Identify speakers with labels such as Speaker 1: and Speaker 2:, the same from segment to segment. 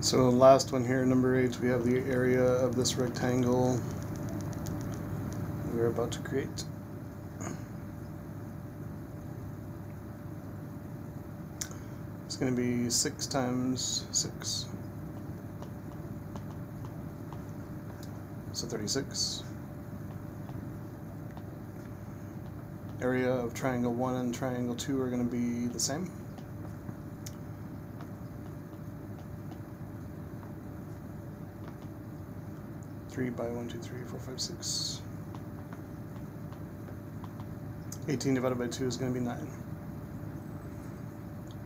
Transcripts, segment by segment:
Speaker 1: So last one here, number eight, we have the area of this rectangle we're about to create. It's going to be 6 times 6. So 36. Area of triangle 1 and triangle 2 are going to be the same. 3 by 1, 2, 3, 4, 5, 6. 18 divided by 2 is going to be 9.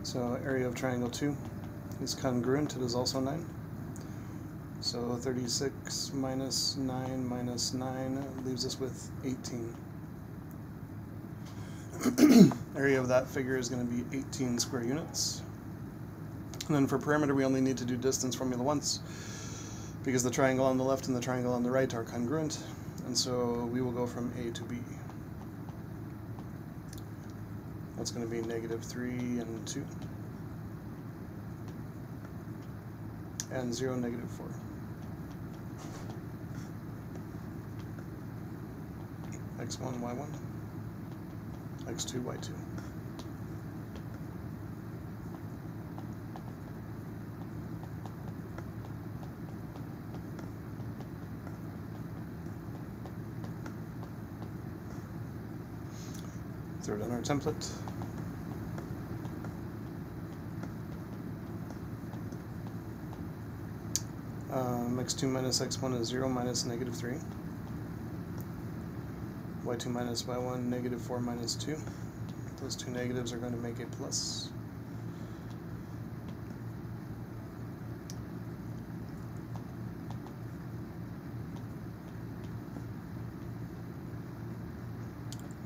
Speaker 1: So area of triangle 2 is congruent, it is also 9. So 36 minus 9 minus 9 leaves us with 18. area of that figure is going to be 18 square units. And then for perimeter we only need to do distance formula once because the triangle on the left and the triangle on the right are congruent, and so we will go from A to B. That's going to be negative 3 and 2. And 0, negative 4. x1, y1, x2, y2. Throw it on our template. Um, x2 minus x1 is 0 minus negative 3. y2 minus y1, negative 4 minus 2. Those two negatives are going to make a plus.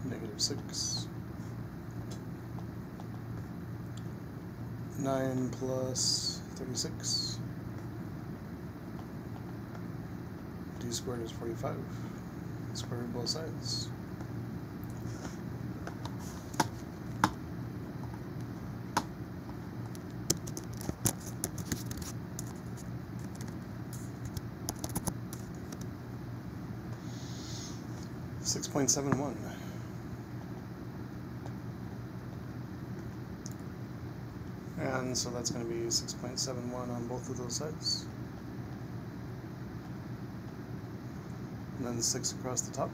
Speaker 1: Negative 6. 9 plus 36. d squared is 45. Square root both sides. Six point seven one. And so that's going to be 6.71 on both of those sides. And then 6 across the top.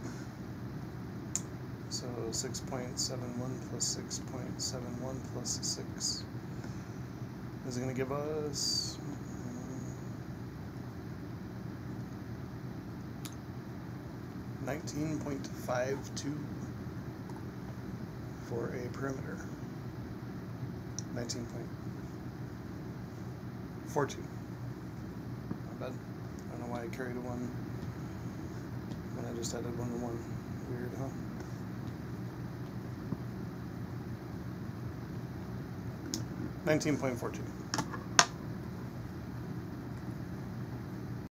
Speaker 1: So 6.71 plus 6.71 plus 6 is going to give us mm, Nineteen point five two for a perimeter. 19 point. 4-2. Not bad. I don't know why I carried a 1 and I just added 1 to 1. Weird, huh? Nineteen point four two.